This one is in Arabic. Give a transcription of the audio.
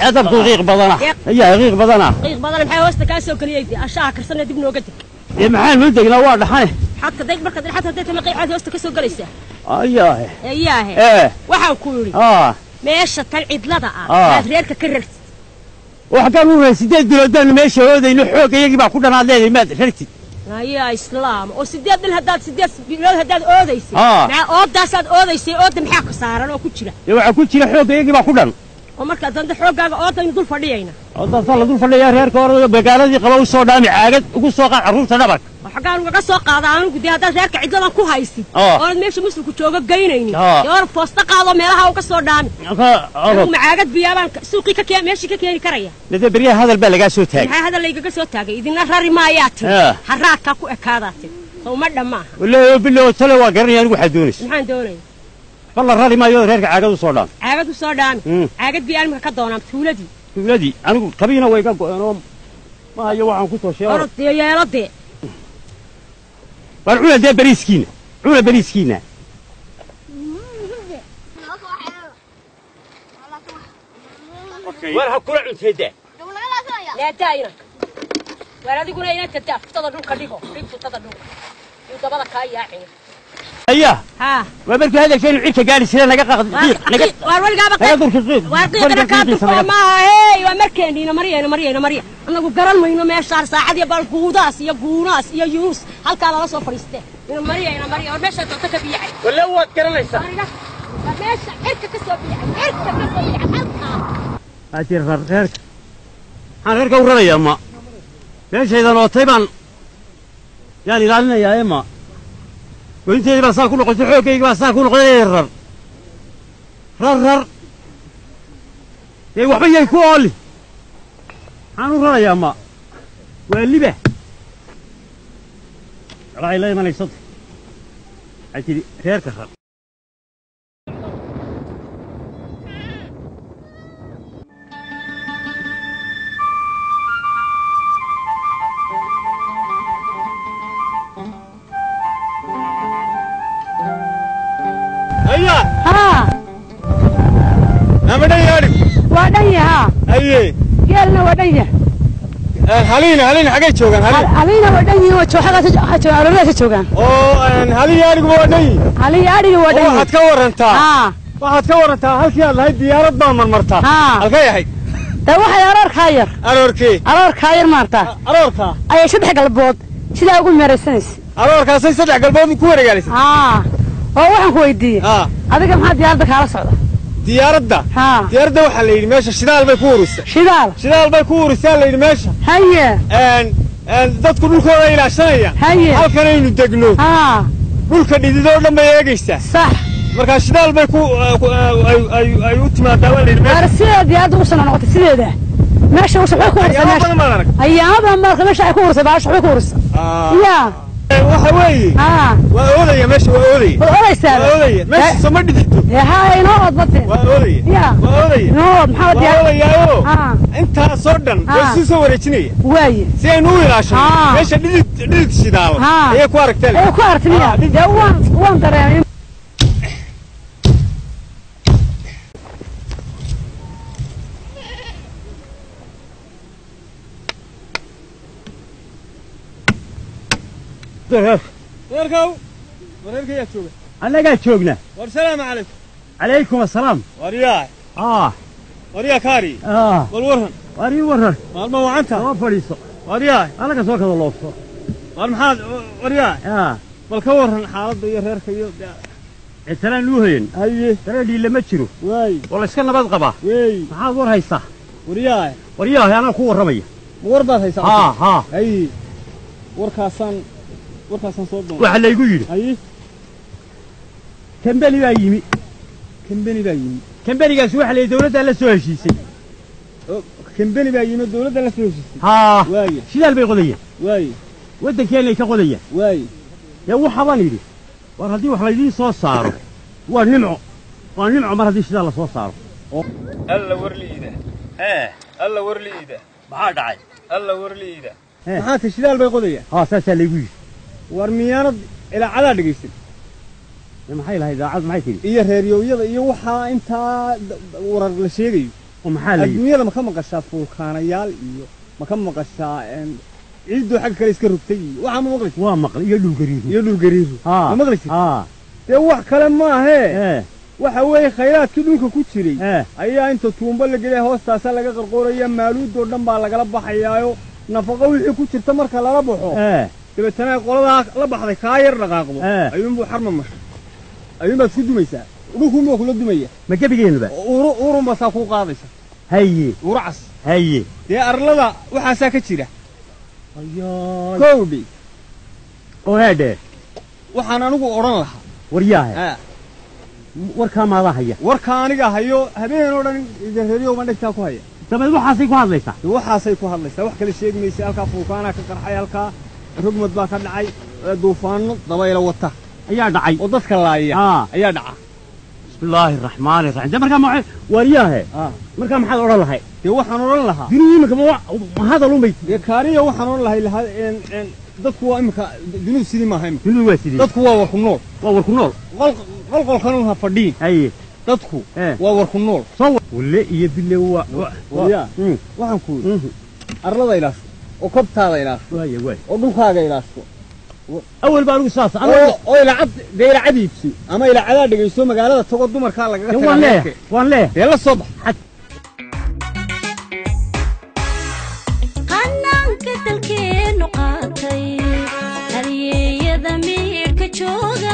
عذب كو غيق بضنا يا. غيق بضنا غيق بضنا بحال واش تكاسو كليتي اشاكر سنه دبن وقتك. يا معان ولد لا واه دحاني حتى ديك بركة دي حتى ديت مقي عاد واش تكاسو كليسه اياه اياه إيه. واخا كوري. آه. ماشي تاع العدلدا آه. غيرك كررت. واخا قالو لي سيدي دلدان ماشي هو دي نحوك يا جماعة كلنا هاد لي ما درتي يا إسلام. أو سيدي هاد الهداد سيدي بلا هداد اوديسي آه. مع اوداسات اوديسي اود محاكو صارن أو كجيره يا واخا كجيره حوك يا جماعة كلنا. Ah. oonad meesha muslimku jooga geynaynin Ah. dee or foosta qaado meelaha uga soo dhaami anigu macaagad biyaabaan ka- suuqii ka keen meeshii ka keeni karaya dee beryaha hadal baa lagaa soo taagay maxaa hadal laygaga soo taagay idina rari maayaa tiri Ah. haraadkaa ku ekaadaa tiri sow ma bal la rari maayo reerka caagad u soo dhaam caagad u soo dhaami Mm. caagad biyaan imika ka doonaa tuuladii dawladii anigu kabiina way ka go'een oo ma hayo waxaan ku dee yeelo dee. Waan cuna dee bariiskiina cuna bariiskiina war ha kula cunteeda leetaayna waar adiguna inanta daa futada dhulka dhigo dhig futada dhulka. Yuu dabada kaa yaacina haa waa markii hadalkeenu cirka gaari sida naga qaqd qiiq naga waar weligaaba naga durka qiiq waar qiiqna kaa dufoo maaha hey waa markeendiina maryayna maryayna marya annagu garan mayno meeshaan saacad iyo balguudaas iyo guunaas iyo yunuus halkaa lala soo fadhiistee ina maryayna marya war meeshaa doonta ka biyacay walla waad garanaysaa Mariga, waa meesha cirka ka soo biyacay cirka ka soo biyacay halkaa aajir rar reerka maxaan reerka u rarayaa ma meeshaydan ootay وانت يبقى ساكون قد حوك يبقى ساكون غير رر. رر رر. إيه، يا وحبي يا كولي أنا رايا ما. واللي به؟ راي لا يمنع صدق. عتي غير كثر yahaa aye geelna waa dhan yaha haliina haliina xaggay joogaan hali aliina waa dhan yihiin waa jooxagaas arooradaasa joogaan oo hali yaadhiguba waa dhan yihin aliga adhiga waa oo dhan waxaad yihiin ka warantaa haa waxaad ka warantaa halkii aad lahayd diyaarad baa marmartaa Haa. halkay ahayd dee waxay aroorkaa yar aroorkee aroorkaa yar maartaa aroorkaa ayay saddex galbood sidaa ugu meeraysanaysa aroorkaasay saddex galbood ku wareegaalisay haa oo waxaan ku weydiiyey haa adiga maxaa diyaaradda la yidhi meesha haye een een dadku dhulkooda ilaashanayaan haye halkanaynu degno haa dhulka dhididoo dhan bay eegaysaa sax markaa shidaal bay ku ku- ay- ay- ay u timaadaa waa la yidhi meesha waar sideeda diyaaradda ugu soo noqotay sideeda meesha ugu waxbay ku urisay ayaaba meesha badan baad arag ayaama badan marka meesha ay ku urisay baasha waxbay ku urisay yaa Ee, waxa weeye haa waa oodaya meesha waa oodaya wad odaysaa waa oodaya meesha soma dhidito ee haa inoo ood badeen waa oodaya yaa waa oodaya inoo ood maxaa waa diyaar oodayaayo haa intaasoo dhan way Ah. isu soo wareejinaya waaye si aynu u ilaashano Ah. meesha ارقوا ونبقى يا تشوق أنا قاعد تشوقنا والسلام عليكم عليكم السلام. ورياي آه. وريا كاري آه. والورهن. وري ورهن. مال ما وعنت وفريسه ورياي أنا قصوك هذا الله يكفر مال محاد ورياي آه. مال كورهن حالات يا ريرك يا السلام لوهين. أي. ترى لي لما تشرو. واي والله اسكن بس قبا. واي محاد ور هيسا ورياي ورياي أنا كور رمي ور بس هيسا آه آه. أي. ور كاسان وحلاي يقول أي؟ كم بني بايمي كم بني بايمي كم بني جالس وحلاي دولة على سويسيس كم بني بايمي دولة على سويسيس ها. واي شو ده البيقولية واي وده كيان لي كقولية واي يا وح حوالي دي وهذه وحلاي دي صار صار وانيمع وانيمع ما هذه شو ده الله صار صار الله ورلي ده إيه الله ورلي ده بعد عاي الله ورلي ده ها تشيل البيقولية ها سال سال يقول war miyaanad ilaacadaa dhegaysan maxay lahayd? Daacad maxay tidhi iyo reeryowyada iyo waxaa intaa warar la sheegayo. Oo maxaa la adduunyada ma ka maqashaa fulkaanayaal iyo ma ka maqashaa ciiddoo xagga kale iska rogtay iyo waxaa ma maqli waa maqlay iyo dhulgariiru iyo dhulgariiru ma maqli dee wax kale maahee ee. Waxa weeye khayraadkii dhulka ku jiray ayaa inta tuumbo la gelaya hoostaasa laga qarqooraya maaluudoo dhan baa lagala baxayaayo. Nafaqo wixii ku jirta marka lala baxo dabeetana ay qoladaa la baxday kaa yar dhaqaaqdo Eh. ayuunbuu xarma mashay ayuunbaad ku dumaysaa dhulkuunbaa kula dumaya ma gebigeenuba uru urunbaa saa kuu qaadaysa haye uru cas haye dee arlada waxaasaa ka jira ayaa kowdhi oo heedhe waxaan anigu odhan lahaa waryaahe Ah, warkaa maadaa haya warka aniga hayo habeen oo dhan reeryoban dhegtaa ku haya dabeed waxaasay ku hadlaysaa dee waxaasay ku hadlaysaa wax kale sheegi maysa halkaa fulkaanaa ka qarxay halkaa رقمت باك دعي دوفان ضوي لوته يا دعي ودسك لايا آه. يا دعا بسم الله الرحمن الرحيم. ده مركه معي ورياها آه. مركه محل اورن لها. دي وحن اورن لها. دينك ما هذا لو ميت يا كاريه وحن اورن لها. ان ان دك هو أمك دينو سيدي ما هي دينو وا سيدي دك هو وخنول وا وخنول قل قل قل خنول ها فدين أي. دك هو. إيه. وا وخنول صور. ولا يبلوا وا وا وحن كو ارلده إلى oo kobtaada ilaasho oo dhulkaaga ilaasho awal ba anigu saas oo ilacad dee ilacad iibsi ama ilacadaa dhegayso magaalada tagoo dumarkaa lagaga waan leeyahay waan leeyahay dee la soo bax qanaanka dalkeenu qaatay halyeeyada miirka jooga